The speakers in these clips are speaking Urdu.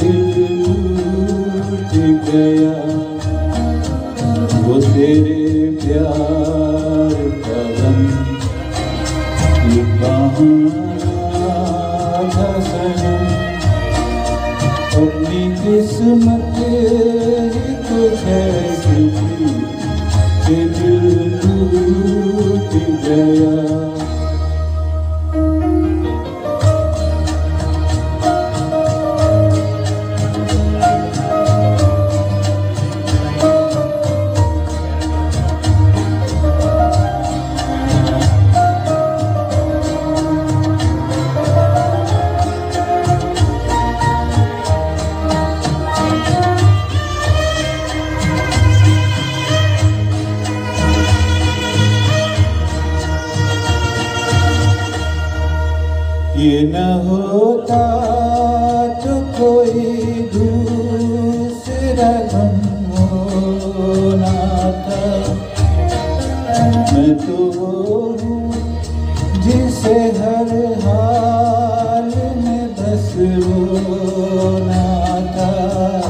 دل ٹوٹ گیا پیار کا یہ نہ ہوتا تو کوئی دوسرا غم ہونا تھا۔ میں تو وہ ہوں جسے ہر حال میں بس ہونا تھا۔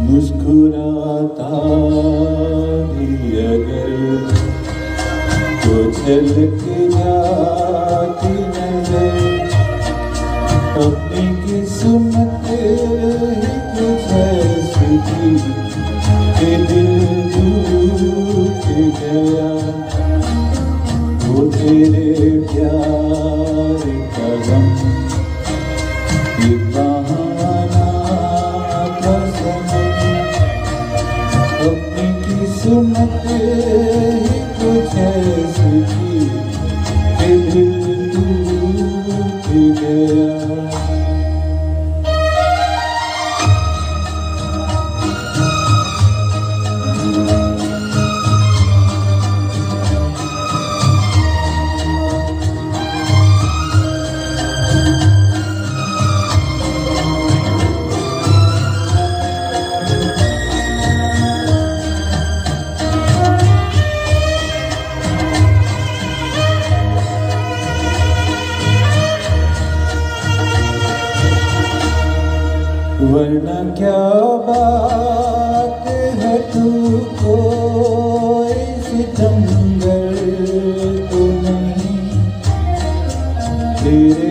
مسکراتا بھی اگر تو اپنے سنتے تھی کہ دل گیا۔ وہ تیرے پیار اتنا ورنہ کیا بات ہے تو کوئی ستمگر تو نہیں؟ تیرے